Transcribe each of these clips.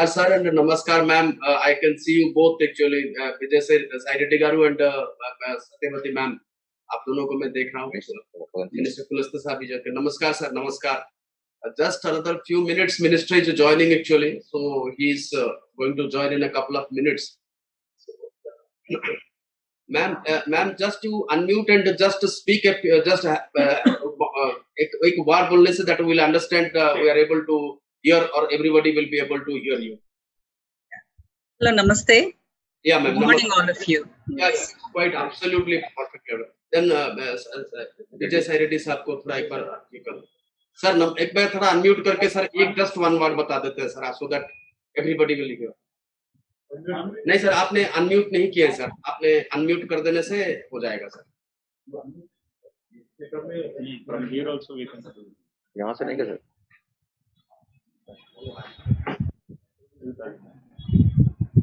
Namaskar, sir, and Namaskar, ma'am. Uh, I can see you both actually. Uh, Vijay sir, Sai Reddy Garu and uh, uh, Satyavati ma'am. आप दोनों को मैं देख रहा हूँ minister कुलस्थ साहब जाकर नमस्कार सर नमस्कार just another few minutes minister is joining actually so he is going to join in a couple of minutes ma'am ma'am just you unmute and just speak just एक एक वर्ड बोलने से that will understand we are able to hear or everybody will be able to hear you Hello, namaste. yeah ma'am Good morning, all of you. yes quite absolutely perfect then uh, uh, Vijay Reddy साहब को थोड़ा एक बार ये करो sir नम, एक बार थोड़ा unmute करके sir एक जस्ट वन वर्ड बता देते हैं sir so that everybody will hear नहीं सर आपने अनम्यूट नहीं किया है सर आपने अनम्यूट कर देने से हो जाएगा sir From here also we can do. यहाँ से नहीं कर सकते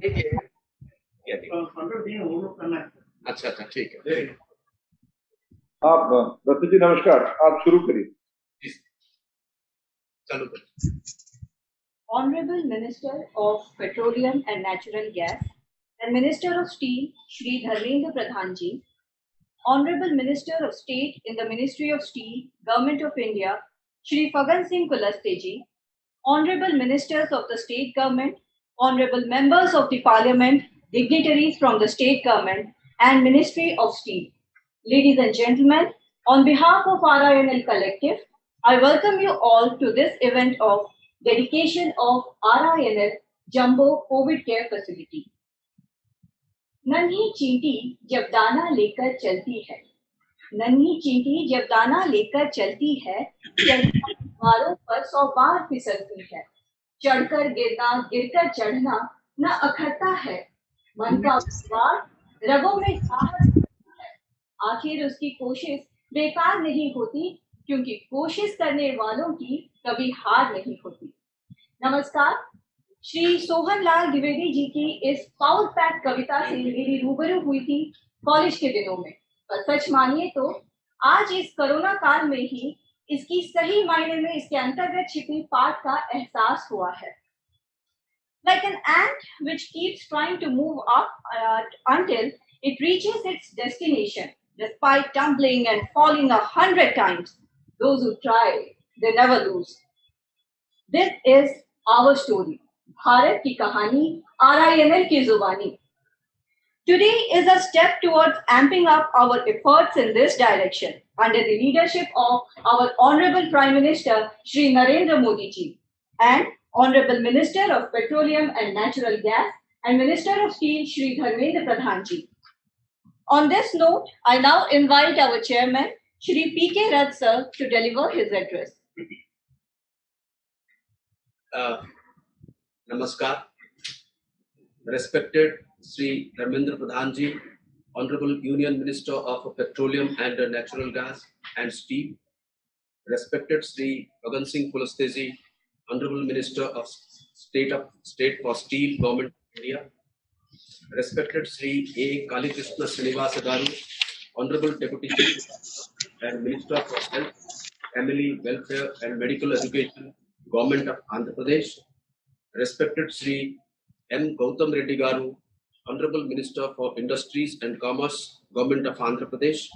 ठीक है अच्छा अच्छा ठीक है आप दत्त जी नमस्कार आप शुरू करिए चलो। Honorable Minister of Petroleum and Natural Gas and Minister of Steel, Shri Dharmendra Pradhan ji, Honorable Minister of State in the Ministry of Steel, Government of India, Shri Fagan Singh Kulaste ji, Honorable Ministers of the State Government, Honorable Members of the Parliament, dignitaries from the State Government and Ministry of Steel. Ladies and gentlemen, on behalf of RINL Collective, I welcome you all to this event of dedication of RINL Jumbo COVID Care Facility. नन्ही चींटी जब दाना लेकर चलती है नन्ही चींटी जब दाना लेकर चलती है चलती दीवारों पर सौ बार फिसलती है। चढ़कर गिरना, गिरकर चढ़ना न अखरता है। मन का विश्वास रगों में साहस आखिर उसकी कोशिश बेकार नहीं होती, क्योंकि कोशिश करने वालों की कभी हार नहीं होती। नमस्कार, श्री सोहन लाल द्विवेदी जी की इस पावर पैक कविता से मेरी रूबरू हुई थी कॉलेज के दिनों में। पर सच मानिए तो आज इस कोरोना काल में ही इसकी सही मायने में इसके अंतर्गत छिपी पाठ का एहसास हुआ है Like an ant which keeps trying to move up uh, until it reaches its destination, despite tumbling and falling a hundred times, those who try, they never lose. This is our story. Bharat की कहानी RINL की जुबानी. Today is a step towards amping up our efforts in this direction under the leadership of our Honorable Prime Minister Shri Narendra Modi ji and Honorable Minister of Petroleum and Natural Gas and Minister of Steel Shri Dharmendra Pradhan ji. On this note, I now invite our chairman Shri P.K. Rath sir to deliver his address. Uh, Namaskar. Respected Sri Dharmendra Pradhan ji, Honorable Union Minister of Petroleum and Natural Gas and Steel, respected Sri Fagan Singh Honorable Minister of State of State for Steel, Government of India, respected Sri A. Kali Krishna Srinivasa Honorable Deputy Chief and Minister for Health, Family Welfare and Medical Education, Government of Andhra Pradesh, respected Sri M. Gautam Reddy Garu, Honorable Minister for Industries and Commerce, Government of Andhra Pradesh,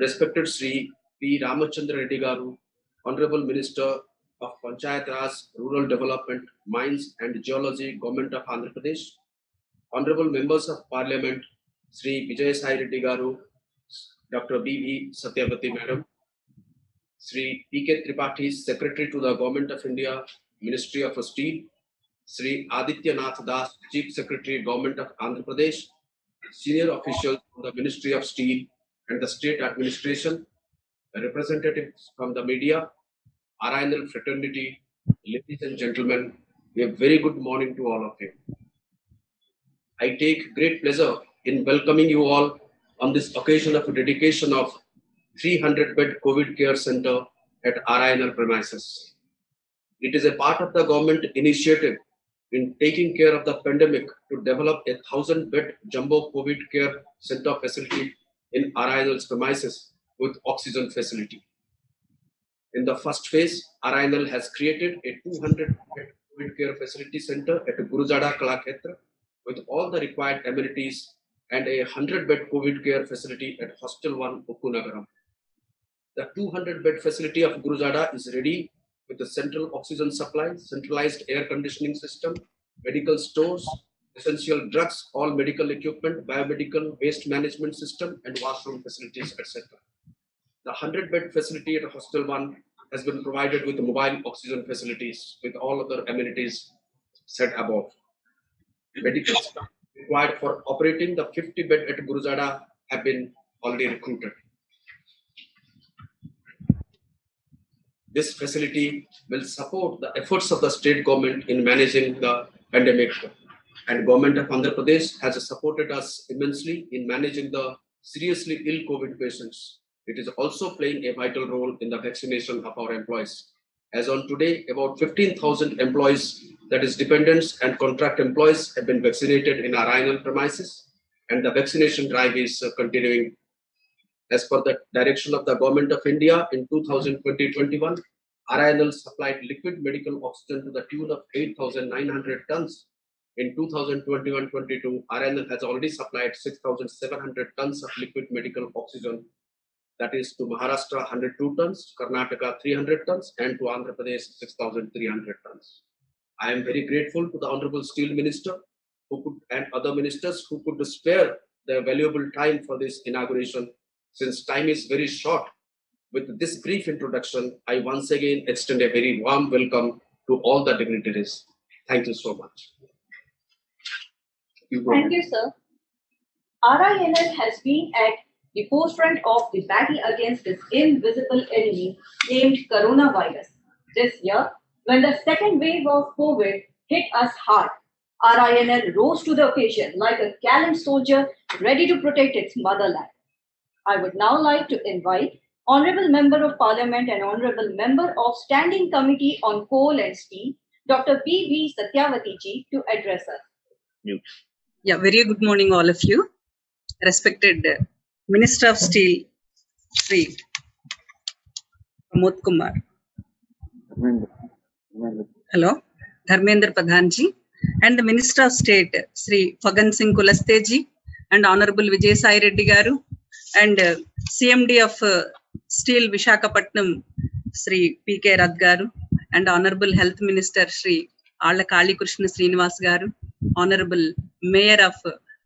respected Sri P. Ramachandra Reddy Garu, Honorable Minister of Panchayat Raj, Rural Development, Mines and Geology, Government of Andhra Pradesh, Honorable Members of Parliament, Sri Vijay Sai Reddy Garu, Dr. B. V. Satyavati Madam, Sri P.K. Tripathi, Secretary to the Government of India, Ministry of Steel, Sri Aditya Nath Das, Chief Secretary, Government of Andhra Pradesh, senior officials from the Ministry of Steel and the State Administration, representatives from the media, RINL fraternity, ladies and gentlemen, a very good morning to all of you. I take great pleasure in welcoming you all on this occasion of dedication of 300 bed COVID care center at RINL premises. It is a part of the government initiative in taking care of the pandemic to develop a thousand bed jumbo COVID care center facility in RINL's premises with oxygen facility. In the first phase, RINL has created a 200 bed COVID Care Facility Center at Gurujada Kalakshetra with all the required amenities and a 100 bed COVID care facility at Hostel 1 Uppunagaram. The 200 bed facility of Gurujada is ready with the central oxygen supply, centralized air conditioning system, medical stores, essential drugs, all medical equipment, biomedical waste management system, and washroom facilities, etc. The 100 bed facility at Hostel 1 has been provided with mobile oxygen facilities with all other amenities set above. Medical staff required for operating the 50 bed at Gurujada have been already recruited. This facility will support the efforts of the state government in managing the pandemic. And government of Andhra Pradesh has supported us immensely in managing the seriously ill COVID patients. It is also playing a vital role in the vaccination of our employees. As on today, about 15,000 employees, that is dependents and contract employees, have been vaccinated in our RINL premises, and the vaccination drive is continuing as per the direction of the government of India in 2020-21, RINL supplied liquid medical oxygen to the tune of 8,900 tons. In 2021-22, RINL has already supplied 6,700 tons of liquid medical oxygen. That is to Maharashtra 102 tons, Karnataka 300 tons, and to Andhra Pradesh 6,300 tons. I am very grateful to the Honorable Steel Minister who could, and other ministers who could spare their valuable time for this inauguration since time is very short, with this brief introduction, I once again extend a very warm welcome to all the dignitaries. Thank you so much. You Thank ahead. you, sir. RINL has been at the forefront of the battle against this invisible enemy named coronavirus. This year, when the second wave of COVID hit us hard, RINL rose to the occasion like a gallant soldier ready to protect its motherland. I would now like to invite Honorable Member of Parliament and Honorable Member of Standing Committee on Coal and Steel, Dr. P.V. Satyavati ji, to address us. Yeah, very good morning, all of you. Respected uh, Minister of Steel, Sri Pramod Kumar. Hello, Dharmendra Pradhan ji, and the Minister of State, Sri Fagan Singh Kulaste ji, and Honorable Vijay Sai Reddy Garu, and uh, CMD of uh, Steel Vishakhapatnam, Sri P.K. Rath Garu, and Honorable Health Minister Sri Alla Kali Krishna Srinivas Garu, Honorable Mayor of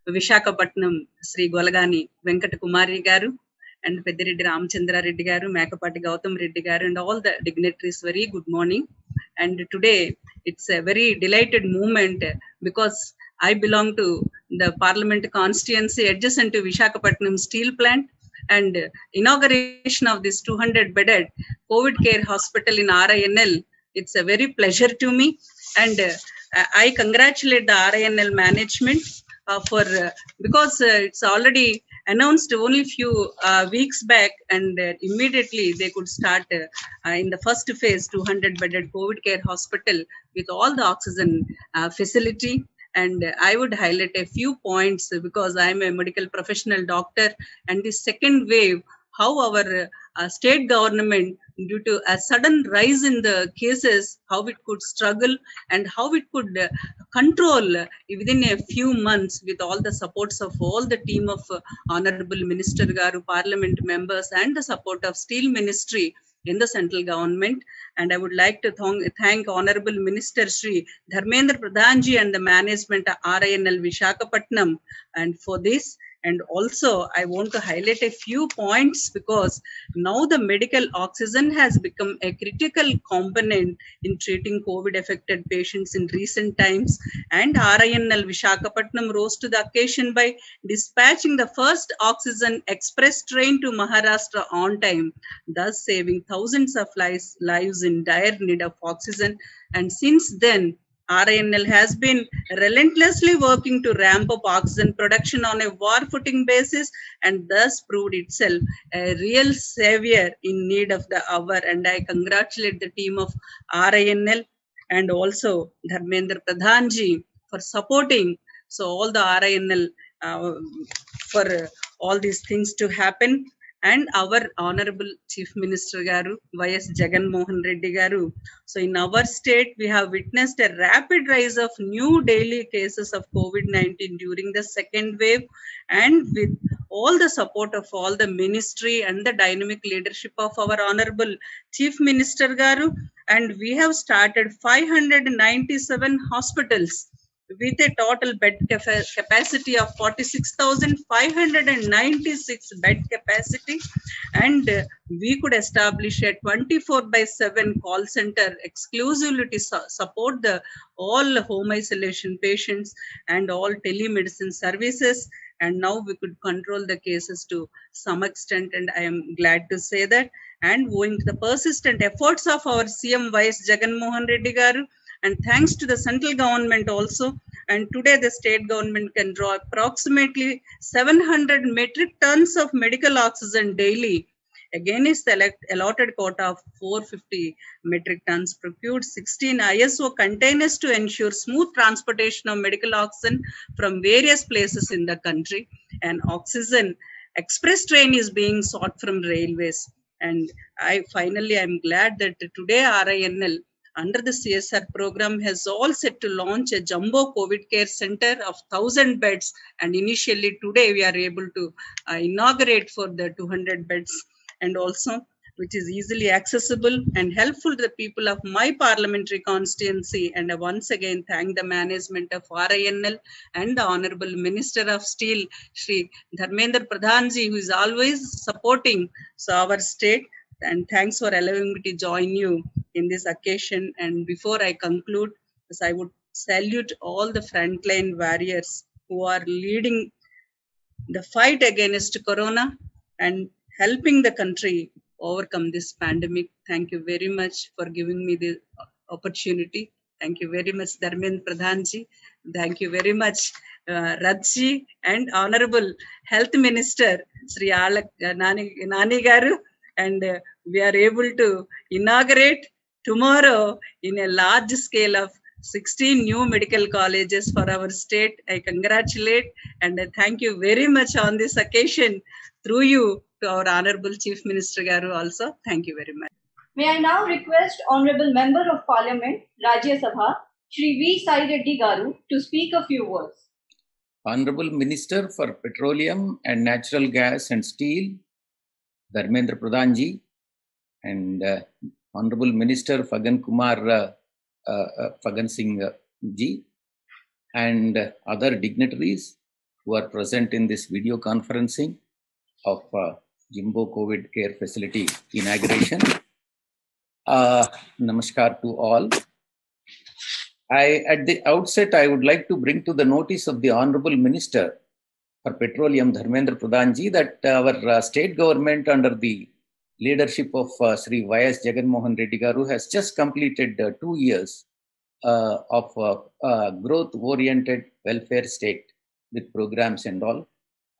Vishakhapatnam, Sri Golagani Venkata Kumari Garu, and Pedireddy Ramchandra Reddy Garu, Mekapati Gautam Reddy Garu, and all the dignitaries, very good morning. And today it's a I belong to the Parliament constituency adjacent to Vishakhapatnam Steel Plant and inauguration of this 200 bedded COVID care hospital in RINL. It's a very pleasure to me and uh, I congratulate the RINL management uh, for uh, because it's already announced only few uh, weeks back and uh, immediately they could start uh, in the first phase 200 bedded covid care hospital with all the oxygen facility and i would highlight a few points because i am a medical professional doctor. And the second wave how our uh, state government due to a sudden rise in the cases how it could struggle and how it could uh, control within a few months with all the supports of all the team of honorable minister garu parliament members and the support of steel ministry in the central government. And i would like to thong- thank honorable minister Sri dharmendra pradhanji and the management of rinl vishakhapatnam and for this and also, I want to highlight a few points because now the medical oxygen has become a critical component in treating COVID affected patients in recent times. And RINL Vishakhapatnam rose to the occasion by dispatching the first oxygen express train to Maharashtra on time, thus saving thousands of lives, lives in dire need of oxygen. And since then, RINL has been relentlessly working to ramp up oxygen production on a war footing basis and thus proved itself a real savior in need of the hour. And I congratulate the team of RINL and also Dharmendra Pradhanji for supporting so all the RINL uh, for all these things to happen. And our honorable chief minister garu ys jagan mohan reddy garu. So in our state we have witnessed a rapid rise of new daily cases of covid-19 during the second wave. And with all the support of all the ministry and the dynamic leadership of our honorable chief minister garu. And we have started 597 hospitals with a total bed capacity of 46,596 bed capacity. And uh, we could establish a 24 by 7 call center exclusively to support the all home isolation patients and all telemedicine services. And now we could control the cases to some extent and i am glad to say that. And owing to the persistent efforts of our cm ys jagan mohan reddy garu and thanks to the central government also and today the state government can draw approximately 700 metric tons of medical oxygen daily. Again is the allotted quota of 450 metric tons procured 16 iso containers to ensure smooth transportation of medical oxygen from various places in the country. And oxygen express train is being sought from railways. And i finally i'm glad that today rinl under the CSR program has all set to launch a jumbo COVID care center of 1000 beds. And initially today we are able to uh, inaugurate for the 200 beds and also which is easily accessible and helpful to the people of my parliamentary constituency. And I once again thank the management of RINL and the Honorable Minister of Steel, Sri Dharmendra Pradhanji, who is always supporting so our state. And thanks for allowing me to join you in this occasion. And before I conclude, I would salute all the frontline warriors who are leading the fight against Corona and helping the country overcome this pandemic. Thank you very much for giving me the opportunity. Thank you very much, Dharmendra Pradhanji. Thank you very much, uh, Rathji and Honorable Health Minister Sri Alak uh, Nani, Nani Garu. And uh, we are able to inaugurate tomorrow in a large scale of 16 new medical colleges for our state. I congratulate and I thank you very much on this occasion through you to our Honorable Chief Minister Garu also. Thank you very much. May I now request Honorable Member of Parliament, Rajya Sabha, Shri V. Sai Reddy Garu, to speak a few words. Honorable Minister for Petroleum and Natural Gas and Steel, Dharmendra Pradhanji, and uh, Honorable Minister Fagan Kumar uh, uh, Fagan Singh ji, and other dignitaries who are present in this video conferencing of Jimbo COVID Care Facility inauguration. Uh, namaskar to all. I, at the outset, I would like to bring to the notice of the Honorable Minister for Petroleum, Dharmendra Pradhanji, that our uh, state government under the leadership of uh, Sri Y.S. Jagan Mohan Reddy Garu has just completed uh, two years uh, of uh, uh, growth-oriented welfare state with programs and all.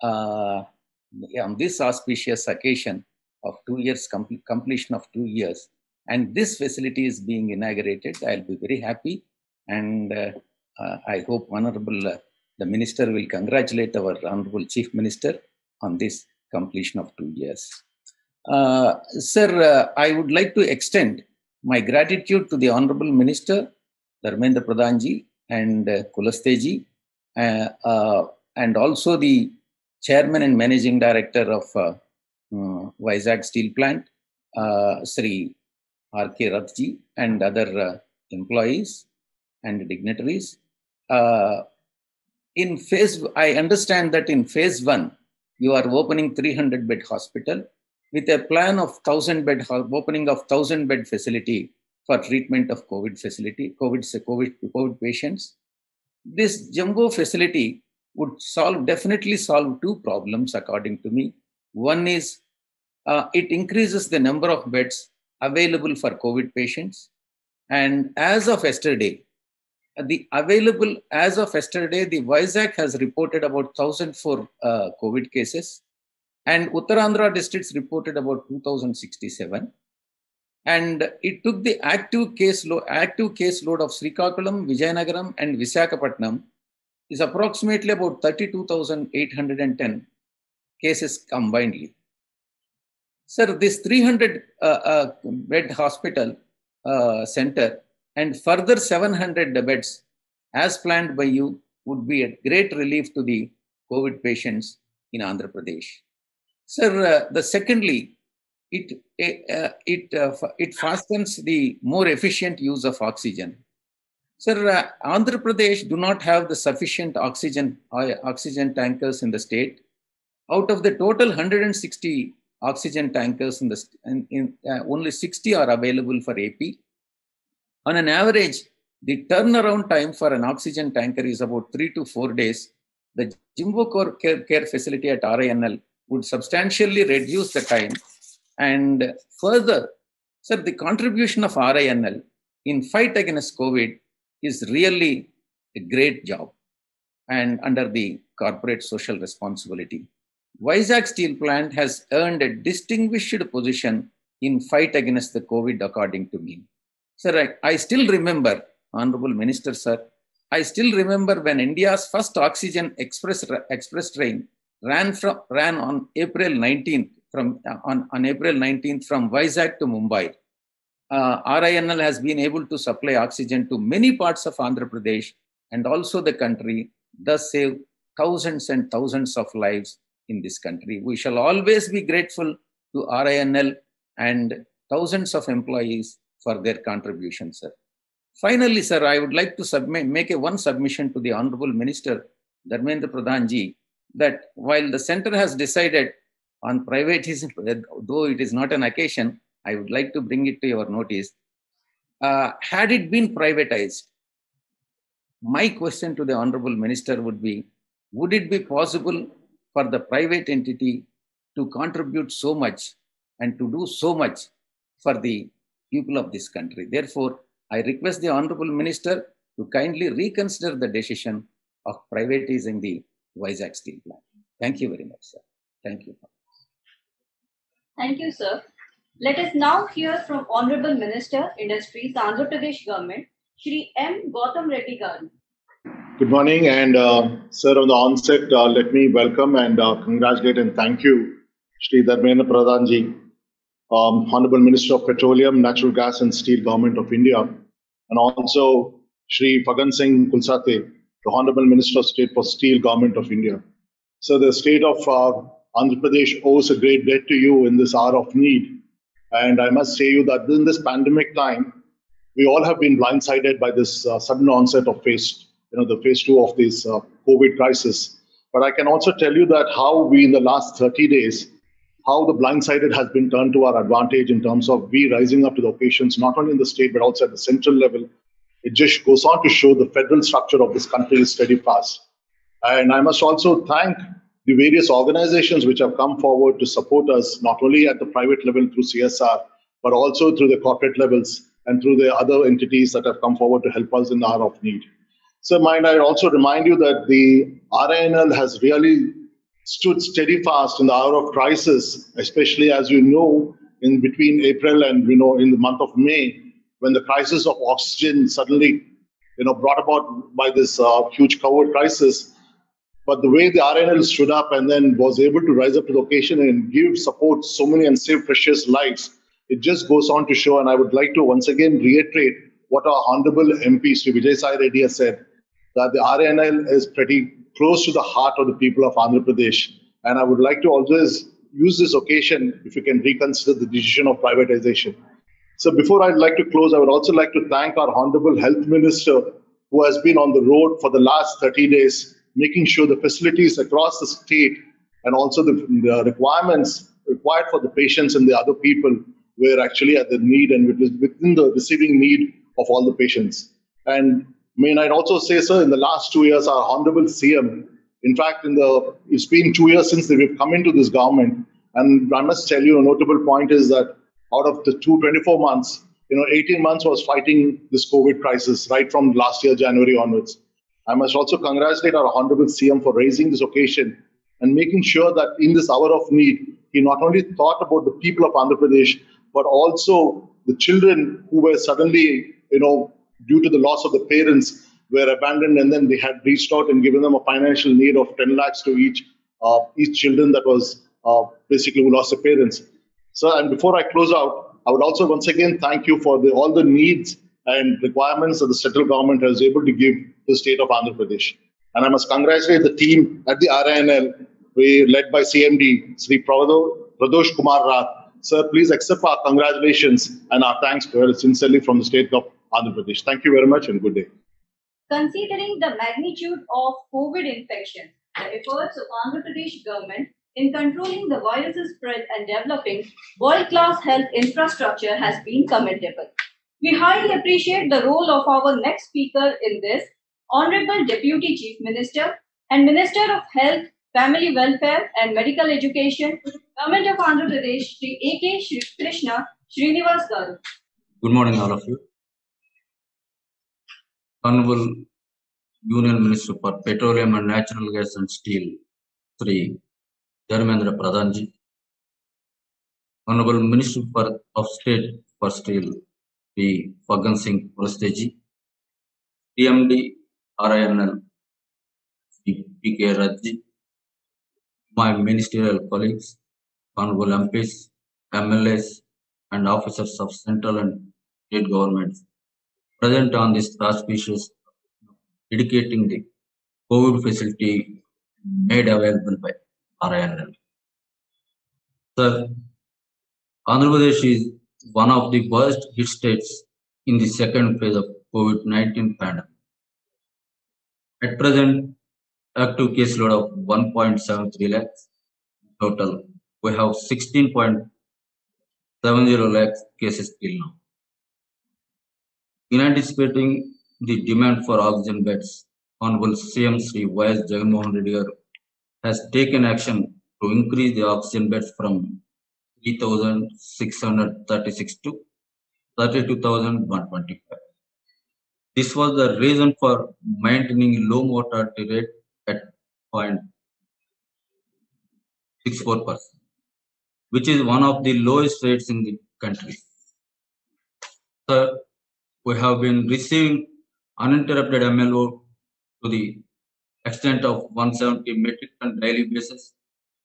Uh, on this auspicious occasion of two years, com- completion of two years, and this facility is being inaugurated, I'll be very happy and I hope Honorable the Minister will congratulate our Honorable Chief Minister on this completion of two years. Uh, sir, uh, I would like to extend my gratitude to the Honorable Minister Dharmendra Pradhanji and uh, Kulasteji, uh, uh, and also the Chairman and Managing Director of uh, uh, Vizag Steel Plant, Sri R.K. Rathji, and other employees and dignitaries. Uh, in phase, I understand that in phase one, you are opening 300 bed hospital with a plan of 1000 bed opening of 1000 bed facility for treatment of COVID facility, COVID, COVID, COVID patients. This jumbo facility would solve definitely solve two problems according to me. One is uh, it increases the number of beds available for COVID patients. And as of yesterday, the available as of yesterday, the Vizag has reported about 1,004 uh, COVID cases, and Uttarandhra districts reported about 2,067. And it took the active case load, active case load of Srikakulam, Vijayanagaram, and Visakhapatnam is approximately about 32,810 cases combinedly. Sir, this 300 uh, uh, bed hospital uh, center and further 700 beds as planned by you would be a great relief to the COVID patients in Andhra Pradesh. Sir, uh, the secondly, it uh, it uh, it fastens the more efficient use of oxygen. Sir, Andhra Pradesh do not have the sufficient oxygen oxygen tankers in the state. Out of the total 160 oxygen tankers in the in, in uh, only 60 are available for AP. On an average, the turnaround time for an oxygen tanker is about three to four days. The Jimbo care, care facility at RINL would substantially reduce the time. And further, sir, the contribution of RINL in fight against COVID is really a great job and under the corporate social responsibility. Vizag Steel Plant has earned a distinguished position in fight against the COVID, according to me. Sir, I, I still remember, Honorable Minister, sir, I still remember when India's first oxygen express express train ran from ran on April 19th from on, on April 19th from Vizag to Mumbai. Uh, RINL has been able to supply oxygen to many parts of Andhra Pradesh and also the country, thus save thousands and thousands of lives in this country. We shall always be grateful to RINL and thousands of employees for their contribution, sir. Finally, sir, I would like to submit, make a one submission to the Honorable Minister, Dharmendra Pradhanji, that while the center has decided on privatism, though it is not an occasion, I would like to bring it to your notice. Uh, had it been privatized, my question to the Honorable Minister would be, would it be possible for the private entity to contribute so much and to do so much for the people of this country? Therefore, I request the Honorable Minister to kindly reconsider the decision of privatizing the Vizag Steel Plant. Thank you very much, sir. Thank you. Thank you, sir. Let us now hear from Honorable Minister, Industries, Andhra Pradesh Government, Shri M. Gautam Reddy Garu. Good morning, and uh, sir, on the onset, uh, let me welcome and uh, congratulate and thank you, Shri Dharmendra Pradhanji, um, Honorable Minister of Petroleum, Natural Gas and Steel, Government of India, and also Shri Fagan Singh Kulaste, the Honorable Minister of State for Steel, Government of India. So the state of uh, Andhra Pradesh owes a great debt to you in this hour of need. And I must say you that in this pandemic time, we all have been blindsided by this uh, sudden onset of phase, you know, the phase two of this uh, COVID crisis. But I can also tell you that how we in the last 30 days how the blindsided has been turned to our advantage in terms of we rising up to the occasions, not only in the state, but also at the central level. It just goes on to show the federal structure of this country is steady fast. And I must also thank the various organizations which have come forward to support us, not only at the private level through CSR, but also through the corporate levels and through the other entities that have come forward to help us in the hour of need. So, mind, I also remind you that the RINL has really stood steady fast in the hour of crisis, especially as you know, in between April and you know in the month of May, when the crisis of oxygen suddenly, you know, brought about by this uh, huge COVID crisis. But the way the RNL stood up and then was able to rise up to the occasion and give support so many and save precious lives, it just goes on to show. And I would like to once again reiterate what our honorable MP Sri Vijay Sai Reddy has said that the RNL is pretty close to the heart of the people of Andhra Pradesh. And I would like to always use this occasion if you can reconsider the decision of privatization. So before I'd like to close, I would also like to thank our Honorable Health Minister who has been on the road for the last 30 days, making sure the facilities across the state and also the, the requirements required for the patients and the other people were actually at the need and within the receiving need of all the patients. And May I also say, sir, in the last two years, our honorable CM, in fact, in the it's been two years since they've come into this government, and I must tell you a notable point is that out of the two 24 months, you know, 18 months was fighting this COVID crisis right from last year January onwards. I must also congratulate our honorable CM for raising this occasion and making sure that in this hour of need, he not only thought about the people of Andhra Pradesh, but also the children who were suddenly, you know, due to the loss of the parents were abandoned and then they had reached out and given them a financial need of 10 lakhs to each uh, each children that was uh, basically who lost their parents So, and before I close out, I would also once again thank you for the, all the needs and requirements that the central government has able to give the state of Andhra Pradesh. And I must congratulate the team at the RINL, led by CMD, Sri Pradosh Kumar Rath. Sir, please accept our congratulations and our thanks very sincerely from the state of Andhra Pradesh. Thank you very much and good day. Considering the magnitude of COVID infection, the efforts of Andhra Pradesh government in controlling the virus's spread and developing world-class health infrastructure has been commendable. We highly appreciate the role of our next speaker in this, Honorable Deputy Chief Minister and Minister of Health, Family Welfare and Medical Education, Government of Andhra Pradesh, Sri A.K. Krishna Srinivas Garu. Good morning, all of you. Honorable Union Minister for Petroleum and Natural Gas and Steel, Dharmendra Pradhan ji honourable minister for of state for steel P Faggan Singh Kulaste ji CMD RINL P K Rath ji my ministerial colleagues honourable MPs MLAs and officers of central and state governments present on this auspicious dedicating the covid facility made available RINL. Sir, Andhra Pradesh is one of the worst hit states in the second phase of COVID-19 pandemic. At present, active case load of 1.73 lakhs total. We have 16.70 lakhs cases till now. In anticipating the demand for oxygen beds, Honorable CM Sri Y.S. Jagannath Reddy has taken action to increase the oxygen beds from 3,636 to 32,125. This was the reason for maintaining low mortality rate at 0.64%, which is one of the lowest rates in the country. Sir, we have been receiving uninterrupted MLO to the extent of 170 metric ton daily basis,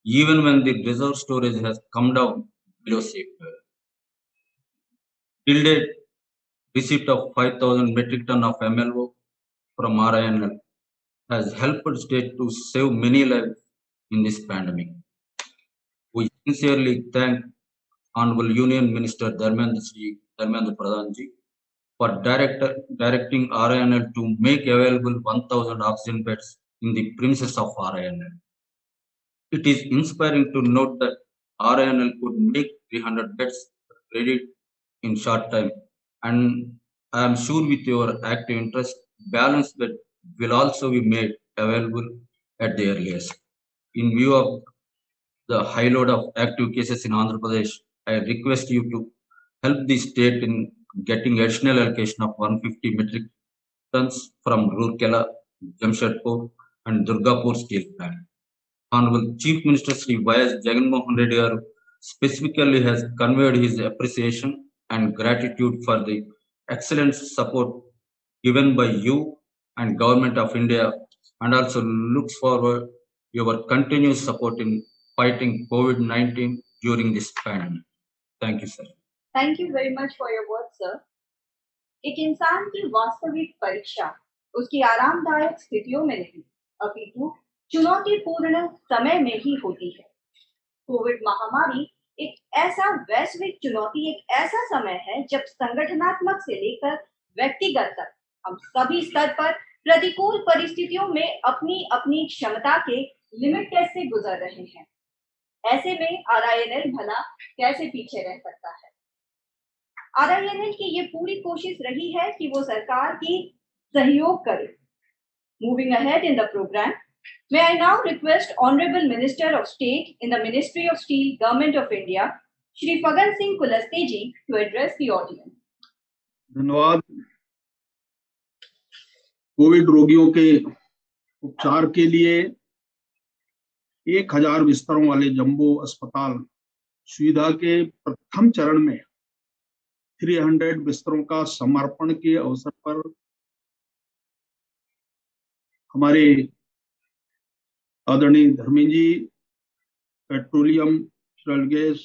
even when the reserve storage has come down below safe level. Till date, receipt of 5,000 metric ton of MLO from RINL has helped state to save many lives in this pandemic. We sincerely thank Honorable Union Minister Dharmendra Pradhanji for directing RINL to make available 1,000 oxygen beds in the premises of RINL. It is inspiring to note that RINL could make 300 beds ready in short time, and I am sure with your active interest, balance bed will also be made available at the earliest. In view of the high load of active cases in Andhra Pradesh, I request you to help the state in getting additional allocation of 150 metric tons from Rourkela, Jamshedpur, and Durgapur steel plant. Honorable Chief Minister Sri Y.S. Jagannath Reddy garu specifically has conveyed his appreciation and gratitude for the excellent support given by you and Government of India and also looks forward your continuous support in fighting COVID-19 during this pandemic. Thank you, sir. Thank you very much for your words, sir. एक इंसान की वास्तविक परीक्षा उसकी आरामदायक स्थितियों में नहीं अपितु चुनौतीपूर्ण समय में ही होती है। कोविड महामारी एक ऐसा वैश्विक चुनौती, एक ऐसा समय है जब संगठनात्मक से लेकर व्यक्तिगत तक, हम सभी स्तर पर प्रतिकूल परिस्थितियों में अपनी अपनी क्षमता के लिमिट टेस्ट से गुजर रहे हैं। ऐसे में आरआईएनएल भला कैसे पीछे रह सकता है? आरआईएनएल की ये पूरी कोशिश रही है कि वो सरकार की सहयोग करे। Moving ahead in the programme May I now request Honorable Minister of State in the Ministry of Steel, Government of India, Shri Fagan Singh Kulasteji, to address the audience. धन्यवाद कोविड रोगियों के उपचार के लिए एक हज़ार बिस्तरों वाले जंबो अस्पताल सुविधा के प्रथम चरण में 300 बिस्तरों का समर्पण के अवसर पर हमारे आदरणीय Dharmendra ji, petroleum natural gas,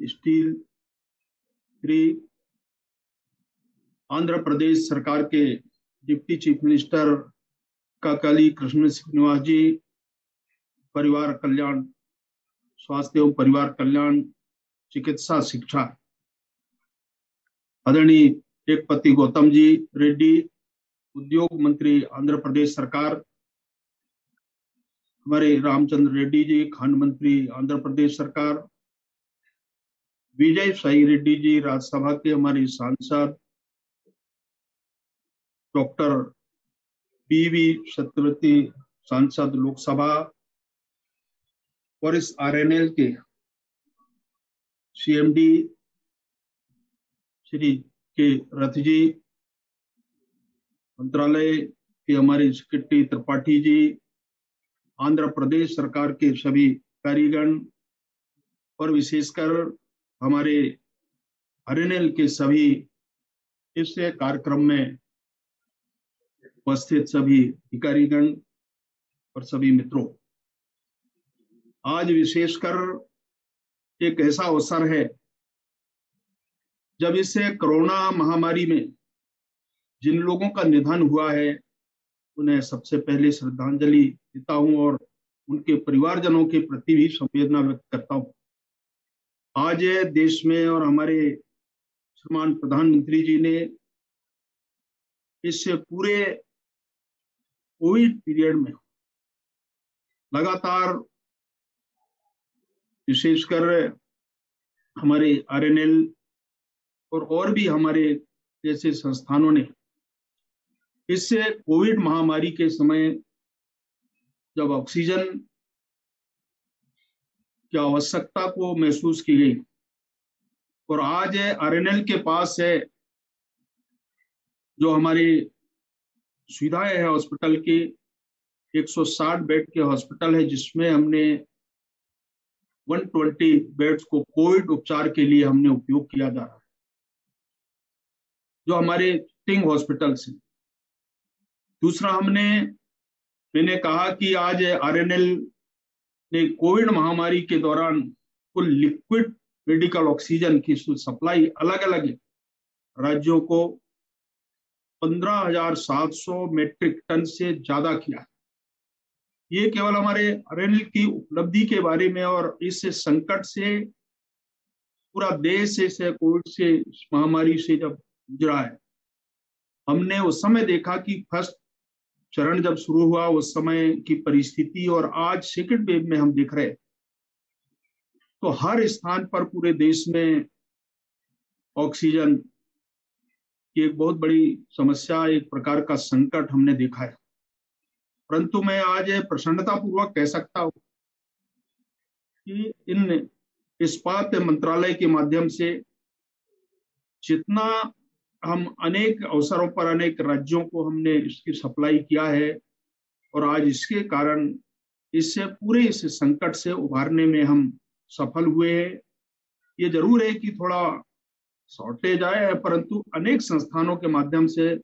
steel Andhra Pradesh सरकार के deputy chief minister Kakali Krishna Srinivas ji, परिवार कल्याण, स्वास्थ्य एवं परिवार कल्याण, चिकित्सा, शिक्षा। आदरणीय एक पति गौतम जी, रेड्डी उद्योग मंत्री आंध्र प्रदेश सरकार, हमारे रामचंद्र रेड्डी जी खान मंत्री आंध्र प्रदेश सरकार, विजय साई रेड्डी जी, राज्यसभा के हमारे सांसद, डॉक्टर पी वी सत्यवती सांसद लोकसभा, और इस आरएनएल के सीएमडी, श्री के रथ जी मंत्रालय के हमारे सेक्रेटरी त्रिपाठी जी, आंध्र प्रदेश सरकार के सभी कारीगण और विशेषकर हमारे आरएनएल के सभी इस कार्यक्रम में उपस्थित सभी अधिकारीगण और सभी मित्रों, आज विशेषकर एक ऐसा अवसर है जब इस कोरोना महामारी में जिन लोगों का निधन हुआ है, उन्हें सबसे पहले श्रद्धांजलि देता हूँ और उनके परिवारजनों के प्रति भी संवेदना व्यक्त करता हूँ। आज देश में और हमारे श्रीमान प्रधानमंत्री जी ने इस पूरे कोविड पीरियड में लगातार विशेषकर हमारे आरएनएल और और भी हमारे जैसे संस्थानों ने इससे कोविड महामारी के समय जब ऑक्सीजन की आवश्यकता को महसूस की गई, और आज आरएनएल के पास है, जो हमारी सुविधाएँ है हॉस्पिटल की 160 बेड के हॉस्पिटल है, जिसमें हमने 120 बेड्स को कोविड उपचार के लिए हमने उपयोग किया जा रहा है, जो हमारे टिंग हॉस्पिटल्स से दूसरा हमने मैंने कहा कि आज आरएनएल ने कोविड महामारी के दौरान कुल लिक्विड मेडिकल ऑक्सीजन की सप्लाई अलग अलग राज्यों को 15,700 मेट्रिक टन से ज़्यादा किया ये केवल हमारे आरएनएल की उपलब्धि के बारे में और इस संकट से पूरा देश इस कोविड से महामारी से जब गुजरा है हमने उस समय देखा कि फ़र्स्ट चरण जब शुरू हुआ उस समय की परिस्थिति और आज सेकेंड वेव में हम देख रहे तो हर स्थान पर पूरे देश में ऑक्सीजन की एक बहुत बड़ी समस्या, एक प्रकार का संकट हमने देखा है। परंतु मैं आज प्रसन्नता पूर्वक कह सकता हूँ कि इन इस्पात मंत्रालय के माध्यम से जितना हम अनेक अवसरों पर अनेक राज्यों को हमने इसकी सप्लाई किया है और आज इसके कारण इससे पूरे इस संकट से उभारने में हम सफल हुए हैं। ये ज़रूर है कि थोड़ा शॉर्टेज आया है, परंतु अनेक संस्थानों के माध्यम से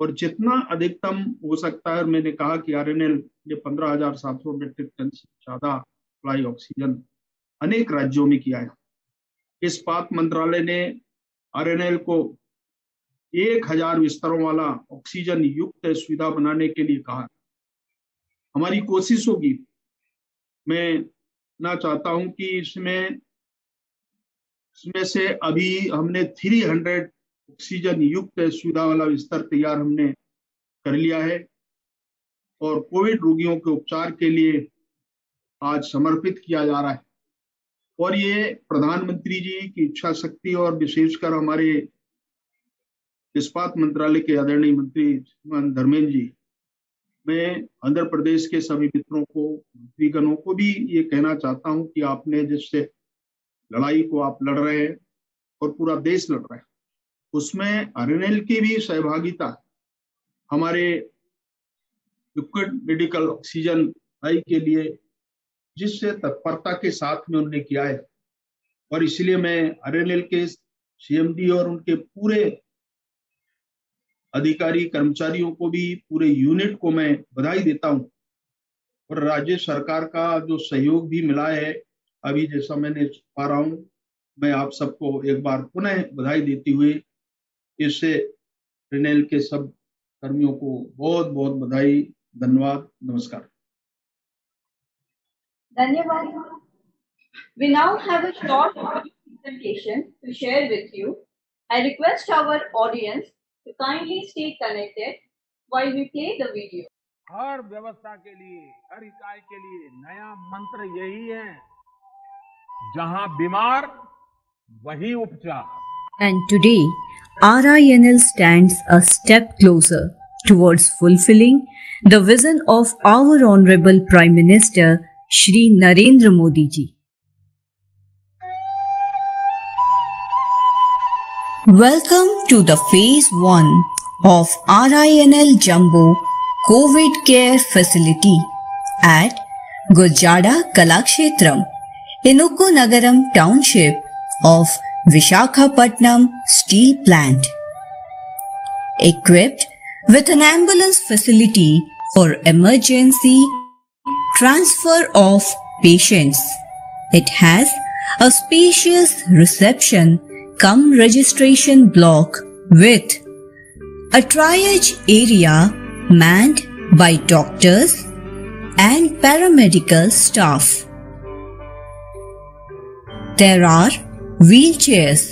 और जितना अधिकतम हो सकता है मैंने कहा कि आर एन एल ने पंद्रह हज़ार सात सौ मेट्रिक टन से ज़्यादा सप्लाई ऑक्सीजन अनेक राज्यों में किया है। इस्पात मंत्रालय ने आरएनएल को एक हज़ार बिस्तरों वाला ऑक्सीजन युक्त सुविधा बनाने के लिए कहा हमारी कोशिश होगी। मैं ना चाहता हूँ कि इसमें इसमें से अभी हमने 300 ऑक्सीजन युक्त सुविधा वाला बिस्तर तैयार हमने कर लिया है और कोविड रोगियों के उपचार के लिए आज समर्पित किया जा रहा है। और ये प्रधानमंत्री जी की इच्छा शक्ति और विशेषकर हमारे इस्पात मंत्रालय के आदरणीय मंत्री धर्मेंद्र जी, मैं आंध्र प्रदेश के सभी मित्रों को, मंत्रीगणों को भी ये कहना चाहता हूँ कि आपने जिससे लड़ाई को आप लड़ रहे हैं और पूरा देश लड़ रहा है, उसमें आरएनएल की भी सहभागिता हमारे लिक्विड मेडिकल ऑक्सीजन आई के लिए जिससे तत्परता के साथ में उन्होंने किया है, और इसलिए मैं आरएनएल के सीएमडी और उनके पूरे अधिकारी कर्मचारियों को भी पूरे यूनिट को मैं बधाई देता हूँ और राज्य सरकार का जो सहयोग भी मिला है, अभी जैसा मैंने पा रहा हूँ, मैं आप सबको एक बार पुनः बधाई देती हुए इससे रिनेल के सब कर्मियों को बहुत बहुत बधाई, धन्यवाद, नमस्कार Dhanyavad. We now have a short presentation to share with you. I request our audience to kindly stay connected while we play the video. हर व्यवस्था के लिए हर इकाई के लिए नया मंत्र यही है जहां बीमार वही उपचार And today, RINL stands a step closer towards fulfilling the vision of our Honorable Prime Minister Shri Narendra Modi ji. Welcome to the phase 1 of RINL Jumbo COVID Care Facility at Gurajada Kalakshetram in Nagaram Township of Vishakhapatnam Steel Plant. Equipped with an ambulance facility for emergency transfer of patients. It has a spacious reception cum registration block with a triage area manned by doctors and paramedical staff. There are wheelchairs,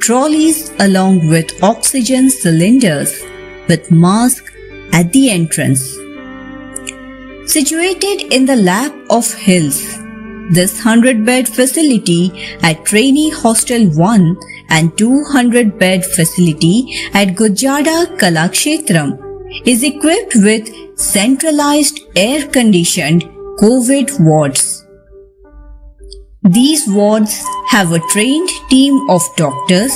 trolleys along with oxygen cylinders with mask at the entrance. Situated in the lap of hills, this 100 bed facility at Trainee Hostel 1 and 200 bed facility at Gurajada Kalakshetram is equipped with centralized air conditioned COVID wards. These wards have a trained team of doctors,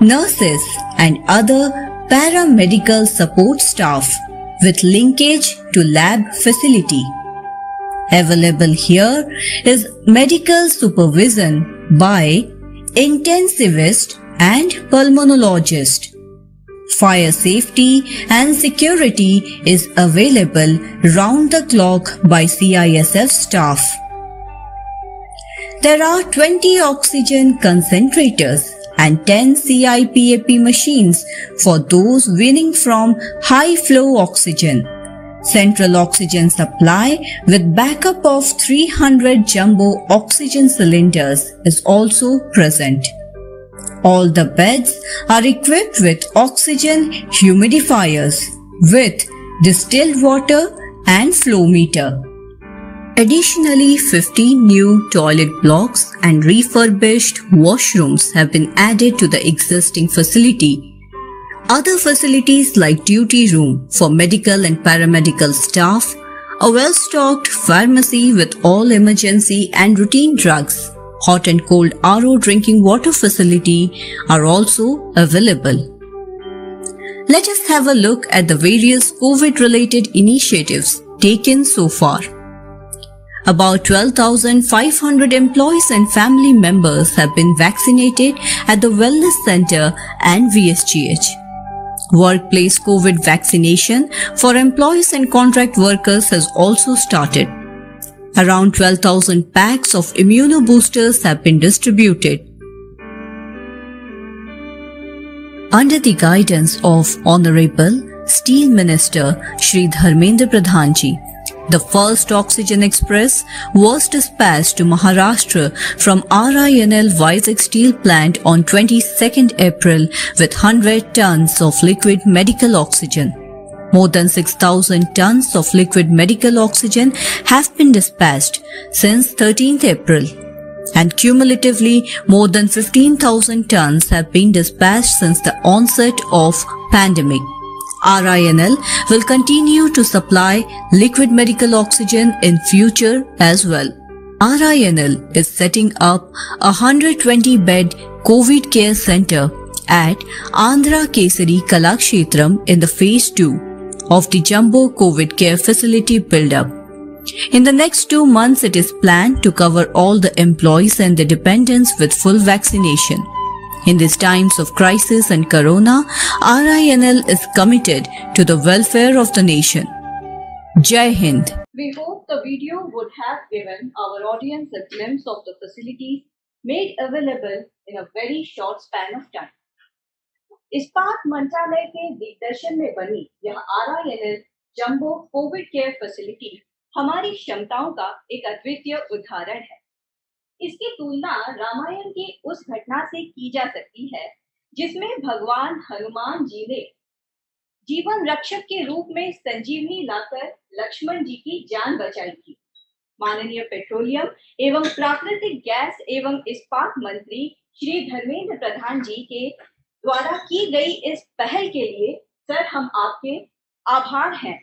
nurses, and other paramedical support staff with linkage to lab facility. Available here is medical supervision by intensivist and pulmonologist. Fire safety and security is available round the clock by CISF staff. There are 20 oxygen concentrators and 10 CPAP machines for those weaning from high flow oxygen. Central oxygen supply with backup of 300 jumbo oxygen cylinders is also present. All the beds are equipped with oxygen humidifiers with distilled water and flow meter. Additionally, 15 new toilet blocks and refurbished washrooms have been added to the existing facility. Other facilities like duty room for medical and paramedical staff, a well-stocked pharmacy with all emergency and routine drugs, hot and cold RO drinking water facility are also available. Let us have a look at the various COVID-related initiatives taken so far. About 12,500 employees and family members have been vaccinated at the Wellness Center and VSGH. Workplace COVID vaccination for employees and contract workers has also started. Around 12,000 packs of immunoboosters have been distributed. Under the guidance of Honorable Steel Minister Shri Dharmendra Pradhanji, the first oxygen express was dispatched to Maharashtra from RINL Vizag steel plant on 22nd April with 100 tons of liquid medical oxygen. More than 6,000 tons of liquid medical oxygen have been dispatched since 13th April. And cumulatively, more than 15,000 tons have been dispatched since the onset of pandemic. RINL will continue to supply liquid medical oxygen in future as well. RINL is setting up a 120 bed COVID care center at Andhra Kesari Kalakshetram in the phase 2 of the Jumbo COVID care facility build-up. In the next two months, it is planned to cover all the employees and the dependents with full vaccination. In these times of crisis and corona, RINL is committed to the welfare of the nation. Jai Hind. We hope the video would have given our audience a glimpse of the facilities made available in a very short span of time. इस्पात मंत्रालय के दिग्दर्शन में बनी यह are I N L jumbo Covid care facility हमारी क्षमताओं का एक अद्वितीय उदाहरण है इसकी तुलना रामायण की उस घटना से की जा सकती है, जिसमें भगवान हनुमान जी ने जीवन रक्षक के रूप में संजीवनी लाकर लक्ष्मण जी की जान बचाई थी। माननीय पेट्रोलियम एवं प्राकृतिक गैस एवं इस्पात मंत्री श्री धर्मेंद्र प्रधान जी के द्वारा की गई इस पहल के लिए सर, हम आपके आभार हैं।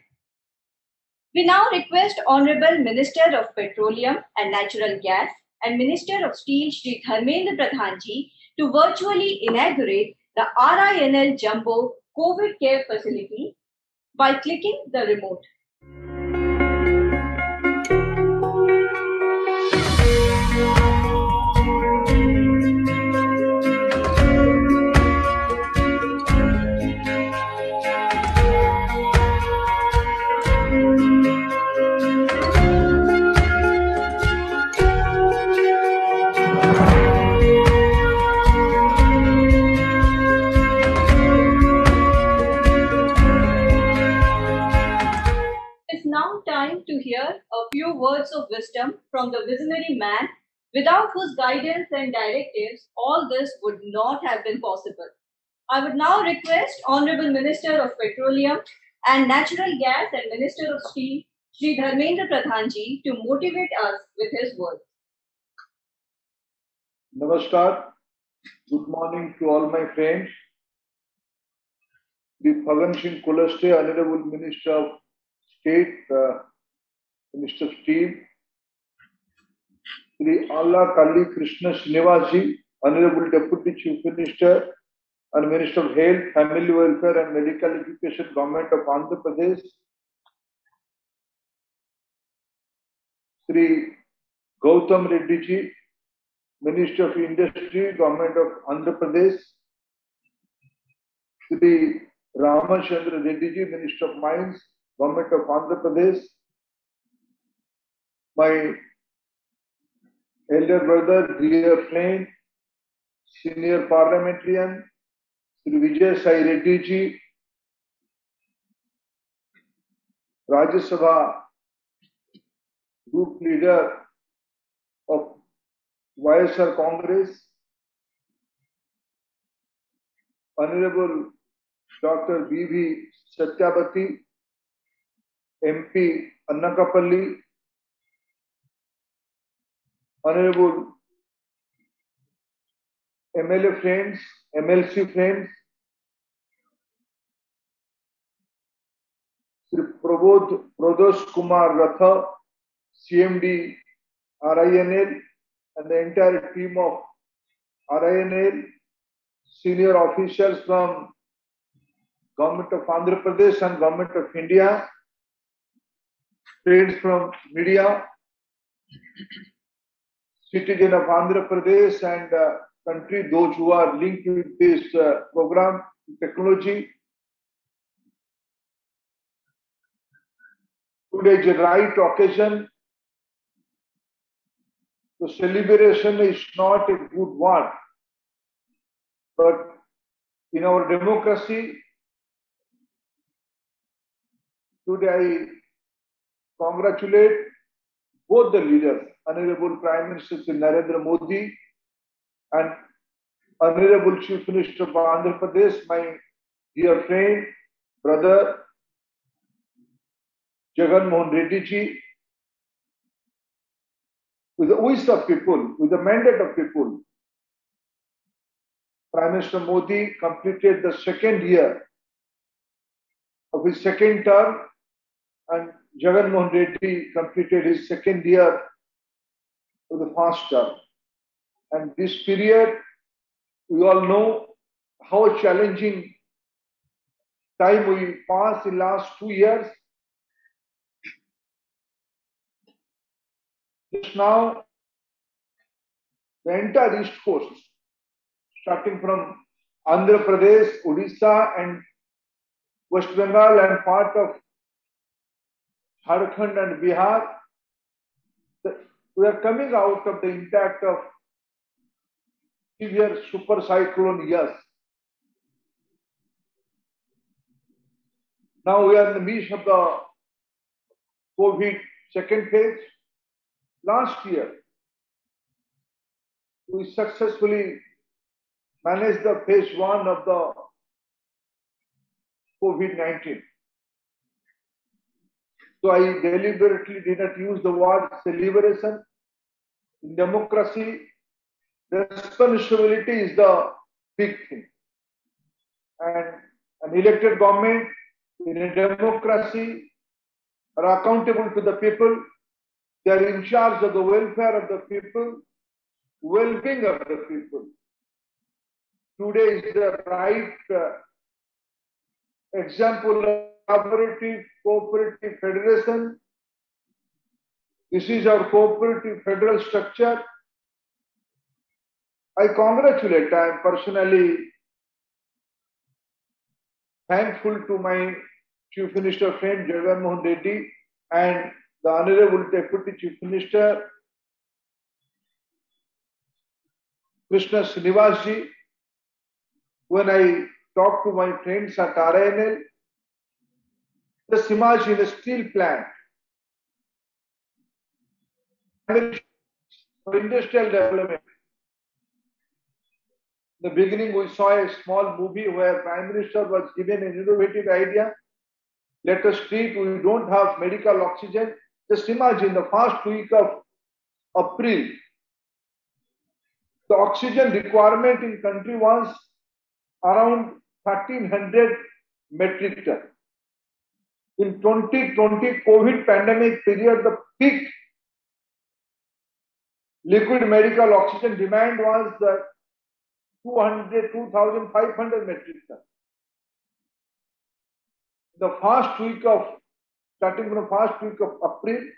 We now request, Honorable Minister of Petroleum and Natural Gas and Minister of Steel Shri Dharmendra Pradhan ji to virtually inaugurate the RINL Jumbo COVID Care Facility by clicking the remote. Words of wisdom from the visionary man, without whose guidance and directives, all this would not have been possible. I would now request Honorable Minister of Petroleum and Natural Gas and Minister of Steel, Sri Dharmendra Pradhanji, to motivate us with his words. Namaskar. Good morning to all my friends. The Phagan Singh Kulaste, Honorable Minister of State, uh, Of Steel, Sri Alla Kali Krishna Srinivasji, Honorable Deputy Chief Minister and Minister of Health, Family Welfare and Medical Education, Government of Andhra Pradesh, Sri Gautam Reddy ji, Minister of Industry, Government of Andhra Pradesh, Sri Ramachandra Reddy ji, Minister of Mines, Government of Andhra Pradesh, my elder brother, dear friend, senior parliamentarian, Sri Vijay Sai Reddy ji, Rajya Sabha group leader of YSR Congress, Honorable Dr. B.V. Satyabati, MP Anakapalli, Honorable MLA friends, MLC friends, Sri Prabodh Pradosh Kumar Ratha, CMD RINL, and the entire team of RINL, senior officials from Government of Andhra Pradesh and Government of India, friends from media, citizen of Andhra Pradesh and uh, country, those who are linked with this uh, program, technology. Today is a right occasion. The celebration is not a good word, but in our democracy, today I congratulate both the leaders, Honorable Prime Minister Narendra Modi and Honorable Chief Minister of Andhra Pradesh, my dear friend, brother Jagan Mohan Reddy ji, with the wish of people, with the mandate of people. Prime Minister Modi completed the second year of his second term and Jagan Mohan Reddy completed his second year of the first term. And this period, we all know how challenging time we passed in last two years. Just now, the entire East Coast, starting from Andhra Pradesh, Odisha, and West Bengal, and part of Jharkhand and Bihar, we are coming out of the impact of severe super cyclone Yaas. Now we are in the midst of the COVID second phase. Last year, we successfully managed the phase one of the COVID 19. So I deliberately did not use the word celebration. In democracy, responsibility is the big thing. And an elected government in a democracy are accountable to the people. They are in charge of the welfare of the people, well-being of the people. Today is the right uh, example of cooperative cooperative federation. This is our cooperative federal structure. I congratulate, I am personally thankful to my Chief Minister friend Jagan Mohan Reddy and the Honorable Deputy Chief Minister Krishna Srinivasji. When I talked to my friends at RINL, the Simaj in a steel plant for industrial development. In the beginning, we saw a small movie where Prime Minister was given an innovative idea. Let us treat, we don't have medical oxygen. Just imagine the first week of April, the oxygen requirement in country was around 1300 metric ton. In 2020 COVID pandemic period, the peak liquid medical oxygen demand was the 200, 2,500 metric ton. The first week of, starting from the first week of April,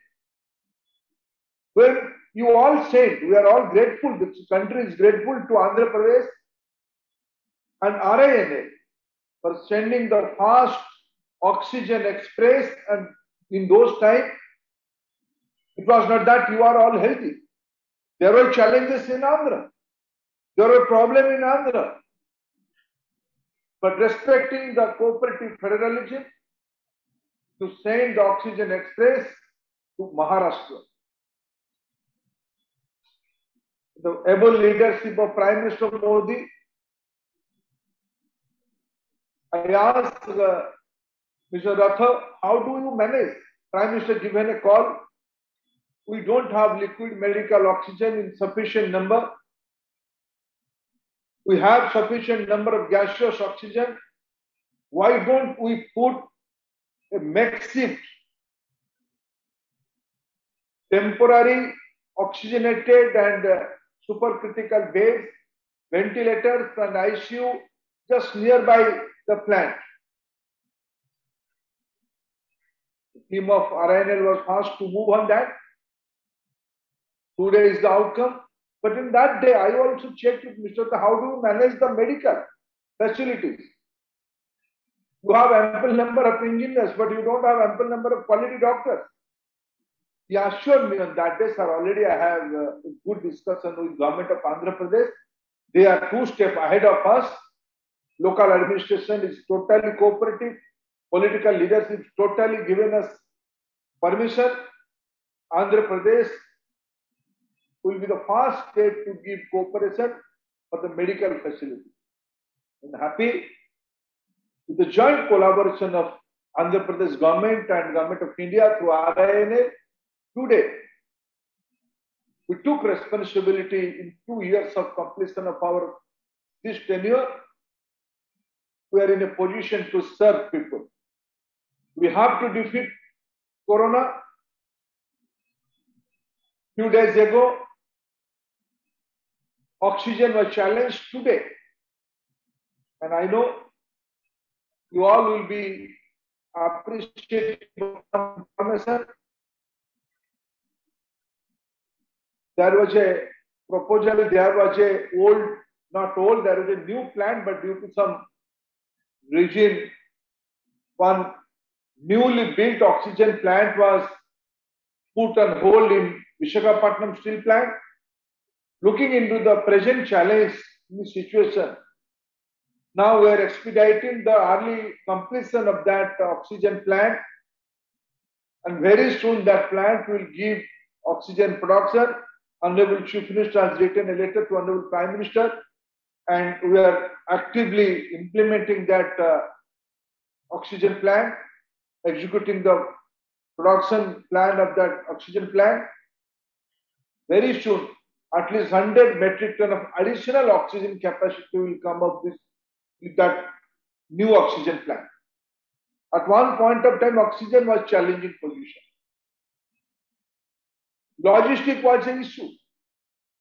when you all said, we are all grateful, this country is grateful to Andhra Pradesh and RINL for sending the fast oxygen express and in those times, it was not that you are all healthy. There were challenges in Andhra. There were problems in Andhra. But respecting the cooperative federalism to send the oxygen express to Maharashtra. The able leadership of Prime Minister Modi. I asked uh, Mr. Ratha, how do you manage? Prime Minister given a call. We don't have liquid medical oxygen in sufficient number. We have sufficient number of gaseous oxygen. Why don't we put a makeshift temporary oxygenated and uh, supercritical beds, ventilators and ICU just nearby the plant. The team of RINL was asked to move on that. Today is the outcome. But in that day, I also checked with Mr. Tha, how do you manage the medical facilities? You have ample number of engineers, but you don't have ample number of quality doctors. He assured me on that day, sir, already I have uh, a good discussion with government of Andhra Pradesh. They are two steps ahead of us. Local administration is totally cooperative. Political leadership totally given us permission. Andhra Pradesh will be the first state to give cooperation for the medical facility. I'm happy with the joint collaboration of Andhra Pradesh government and government of India through RINL today. We took responsibility in two years of completion of our this tenure. We are in a position to serve people. We have to defeat Corona. Few days ago, oxygen was challenged today. And I know you all will be appreciating information. There was a proposal, there was a old, not old, there was a new plan, but due to some regime, one newly built oxygen plant was put on hold in Vishakhapatnam steel plant looking into the present challenge situation. Now we are expediting the early completion of that oxygen plant, and very soon that plant will give oxygen production. Honorable Chief Minister has written a letter to Honorable Prime Minister, and we are actively implementing that uh, oxygen plant, executing the production plan of that oxygen plant. Very soon, at least 100 metric ton of additional oxygen capacity will come up this, with that new oxygen plant. At one point of time, oxygen was challenging position. Logistic was an issue,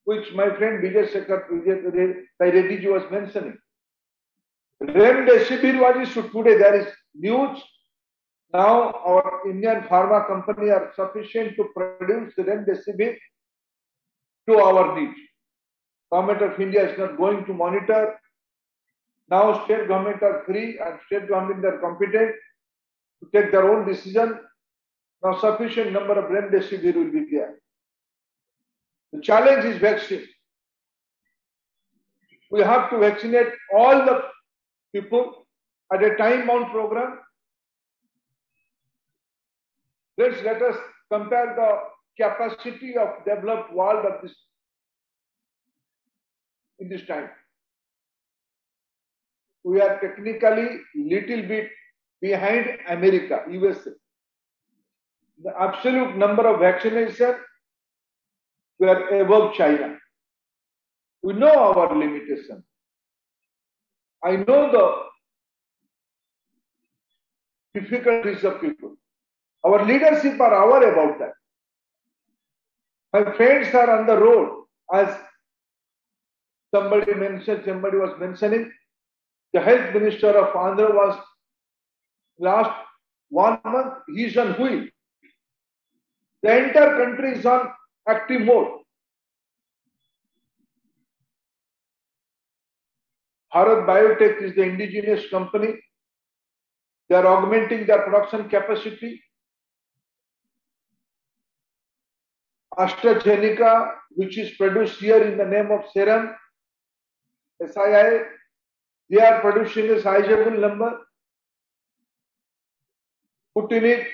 which my friend Vijay Sekhar Vijay Reddy was mentioning. Remdesivir was issue. Today there is news. Now our Indian pharma company are sufficient to produce remdesivir to our needs. Government of India is not going to monitor. Now state government are free and state government are competent to take their own decision. Now sufficient number of remdesivir will be there. The challenge is vaccine. We have to vaccinate all the people at a time-bound program. Let's let us compare the capacity of developed world of this in this time. We are technically little bit behind America, USA. The absolute number of vaccination we are above China. We know our limitation. I know the difficulties of people. Our leadership are aware about that. My friends are on the road, as somebody mentioned, somebody was mentioning. The health minister of Andhra was last one month, he's on wheel. The entire country is on active mode. Bharat Biotech is the indigenous company. They are augmenting their production capacity. AstraZeneca, which is produced here in the name of Serum, SII, they are producing a sizable number. Sputnik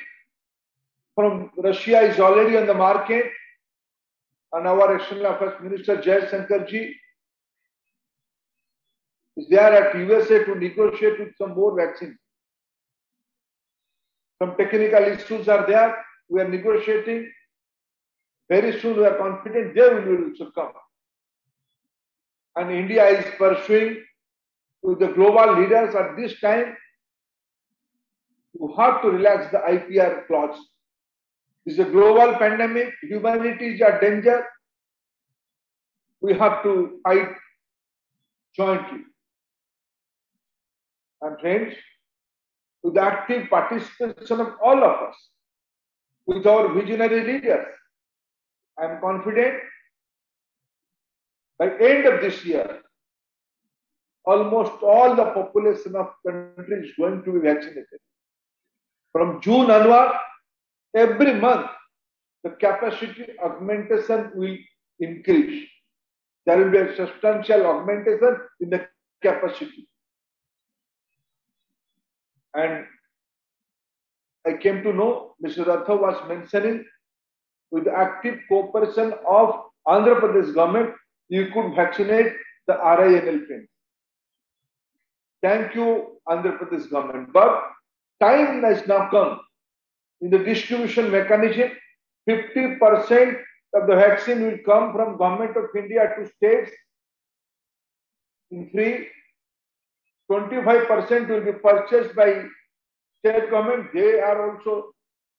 from Russia is already on the market. And our External Affairs Minister Jay Sankarji is there at USA to negotiate with some more vaccines. Some technical issues are there. We are negotiating. Very soon we are confident they will also come. And India is pursuing with the global leaders at this time to have to relax the IPR clause. It's a global pandemic. Humanity is at danger. We have to fight jointly. And friends, with the active participation of all of us, with our visionary leaders, I am confident by end of this year, almost all the population of country is going to be vaccinated. From June onward, every month, the capacity augmentation will increase. There will be a substantial augmentation in the capacity. And I came to know Mr. Ratha was mentioning with active cooperation of Andhra Pradesh government, you could vaccinate the RINL friends. Thank you, Andhra Pradesh government. But time has now come in the distribution mechanism. 50% of the vaccine will come from government of India to states in free 25% will be purchased by state government. They are also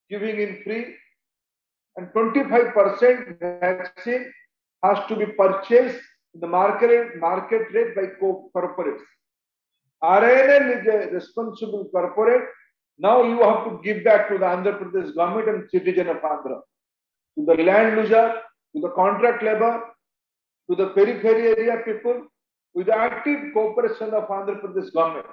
giving in free. And 25% vaccine has to be purchased in the market, market rate by corporates. RINL is a responsible corporate. Now you have to give back to the Andhra Pradesh government and citizen of Andhra, to the land user, to the contract labor, to the periphery area people, with the active cooperation of Andhra Pradesh government,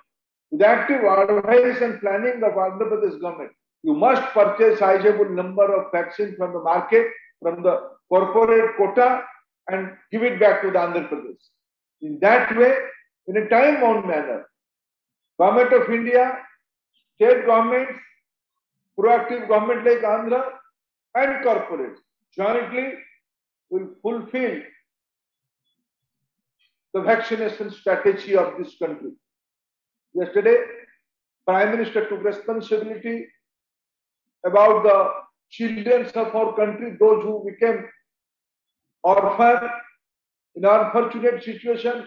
with the active advice and planning of Andhra Pradesh government, you must purchase a sizable number of vaccine from the market, from the corporate quota, and give it back to the Andhra Pradesh. In that way, in a time-bound manner, Government of India, state governments, proactive government like Andhra, and corporates jointly will fulfill the vaccination strategy of this country. Yesterday, Prime Minister took responsibility about the children of our country, those who became orphan in unfortunate situation,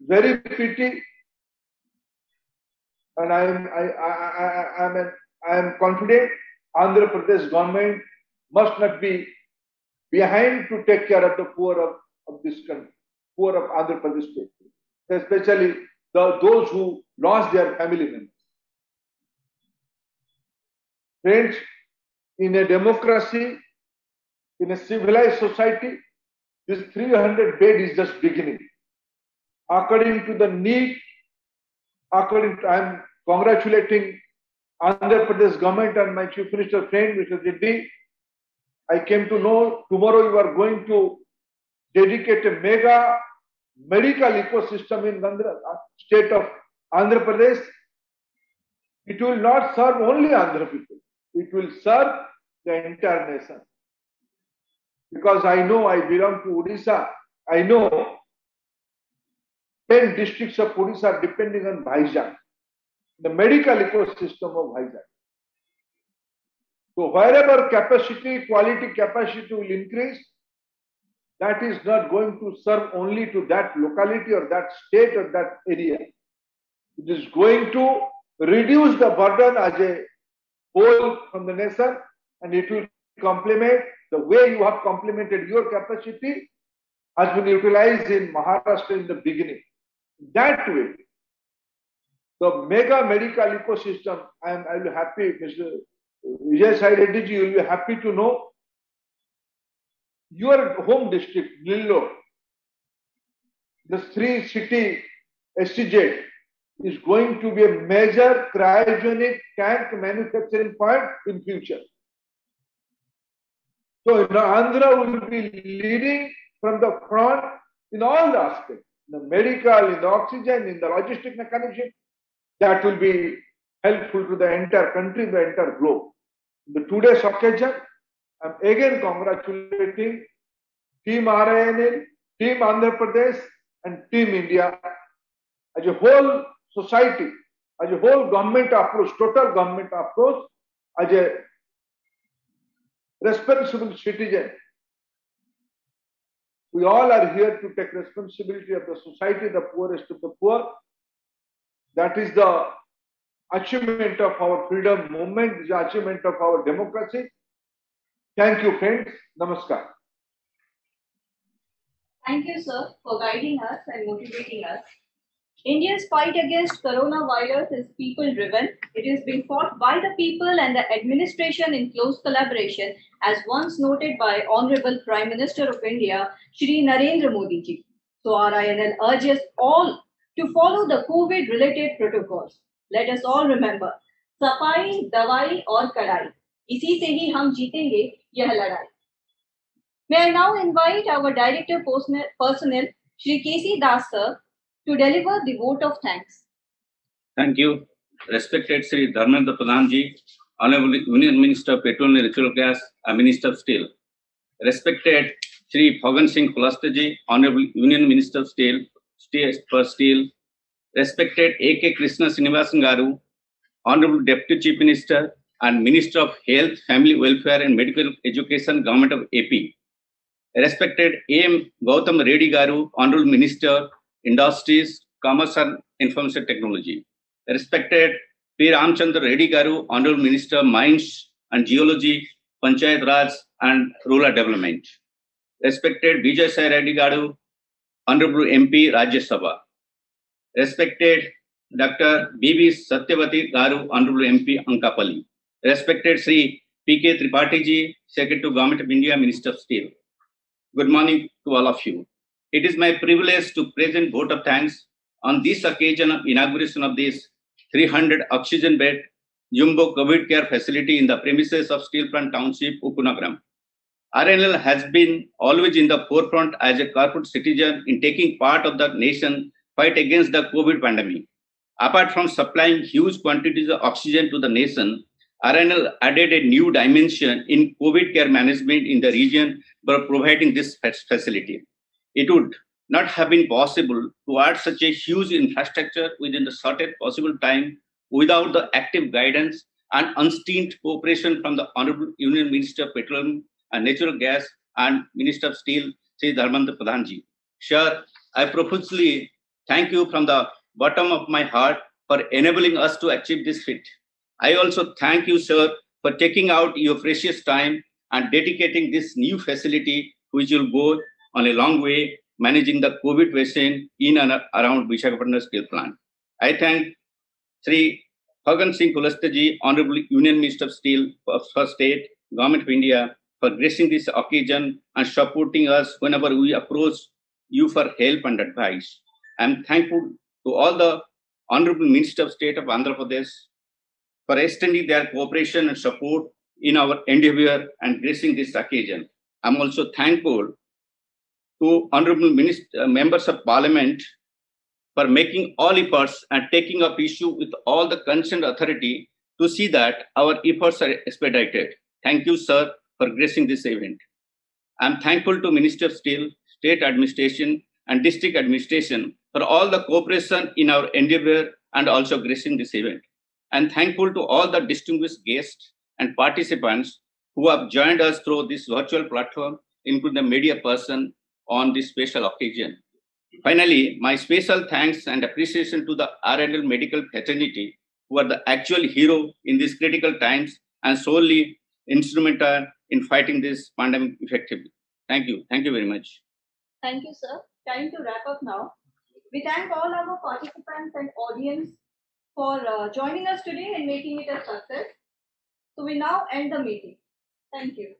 very pity. And I am I, I, I, am I am confident Andhra Pradesh government must not be behind to take care of the poor of, of this country, poor of Andhra Pradesh state, especially the, those who lost their family members. Friends, in a democracy, in a civilized society, this 300 bed is just beginning. According to the need, according to, I'm congratulating Andhra Pradesh government and my chief minister friend, Mr. Reddy. I came to know tomorrow you are going to dedicate a mega medical ecosystem in Andhra, state of Andhra Pradesh. It will not serve only Andhra people. It will serve the entire nation. Because I know I belong to Odisha. I know 10 districts of Odisha are depending on Vizag, the medical ecosystem of Vizag. So wherever capacity, quality capacity will increase, that is not going to serve only to that locality or that state or that area. It is going to reduce the burden as a whole from the nation and it will complement the way you have complemented your capacity has been utilized in Maharashtra in the beginning. That way, the mega medical ecosystem, and I will be happy, Mr. Vijay Sai Reddy you will be happy to know your home district, Nellore, the Sri City STJ is going to be a major cryogenic tank manufacturing point in future. So you know, Andhra will be leading from the front in all the aspects, in the medical, in the oxygen, in the logistic mechanism. That will be helpful to the entire country, the entire globe. The today's occasion, I'm again congratulating Team RINL, Team Andhra Pradesh, and Team India as a whole society, as a whole government approach, total government approach, as a responsible citizen. We all are here to take responsibility of the society, the poorest of the poor. That is the achievement of our freedom movement, the achievement of our democracy. Thank you, friends. Namaskar. Thank you, sir, for guiding us and motivating us. India's fight against coronavirus is people driven. It is being fought by the people and the administration in close collaboration, as once noted by Honorable Prime Minister of India, Shri Narendra Modi ji. So RINL urges all to follow the COVID related protocols. Let us all remember, सफाई दवाई और कड़ाई इसी से ही हम जीतेंगे यह लड़ाई May I now invite our Director Personnel, Personnel Shri K.C. Das sir, to deliver the vote of thanks. Thank you. Respected Sri Dharmendra Pradhanji, Honorable Union Minister of Petroleum and Natural Gas and Minister of Steel. Respected Sri Phagan Singh Kulastaji, Honorable Union Minister of Steel, Steel for Steel. Respected A.K. Krishna Srinivasan Garu, Honorable Deputy Chief Minister and Minister of Health, Family Welfare and Medical Education, Government of AP. Respected A.M. Gautam Reddy Garu, Honorable Minister, Industries, Commerce and Information Technology. Respected P. Ramchandra Reddy Garu, Honorable Minister, Mines and Geology, Panchayat Raj and Rural Development. Respected Vijay Sai Reddy Garu, Honorable MP, Rajya Sabha. Respected Dr. B.B. Satyavati Garu, Honorable MP, Anakapalli. Respected Sri P.K. Tripathi ji, Secretary to Government of India, Minister of Steel. Good morning It is my privilege to present vote of thanks on this occasion of inauguration of this 300 oxygen bed jumbo COVID care facility in the premises of Steel Plant Township, Ukkunagaram. RNL has been always in the forefront as a corporate citizen in taking part of the nation fight against the COVID pandemic. Apart from supplying huge quantities of oxygen to the nation, RNL added a new dimension in COVID care management in the region by providing this facility. It would not have been possible to add such a huge infrastructure within the shortest possible time without the active guidance and unstinted cooperation from the Honorable Union Minister of Petroleum and Natural Gas and Minister of Steel, Sri Dharmendra Pradhanji. Sir, I profusely thank you from the bottom of my heart for enabling us to achieve this feat. I also thank you, sir, for taking out your precious time and dedicating this new facility, which will go on a long way managing the COVID patient in and around Visakhapatnam Steel Plant. I thank Sri Fagan Singh Kulastaji, Honorable Union Minister of Steel of for State, Government of India, for gracing this occasion and supporting us whenever we approach you for help and advice. I'm thankful to all the Honorable Minister of State of Andhra Pradesh for extending their cooperation and support in our endeavor and gracing this occasion. I'm also thankful to honorable minister, uh, members of parliament for making all efforts and taking up issue with all the concerned authority to see that our efforts are expedited. Thank you, sir, for gracing this event. I'm thankful to Minister of Steel, State Administration, and District Administration for all the cooperation in our endeavor and also gracing this event. And thankful to all the distinguished guests and participants who have joined us through this virtual platform, including the media person on this special occasion. Finally, my special thanks and appreciation to the RNL medical fraternity, who are the actual hero in these critical times and solely instrumental in fighting this pandemic effectively. Thank you. Thank you very much. Thank you, sir. Time to wrap up now. We thank all our participants and audience for uh, joining us today and making it a success. So we now end the meeting. Thank you.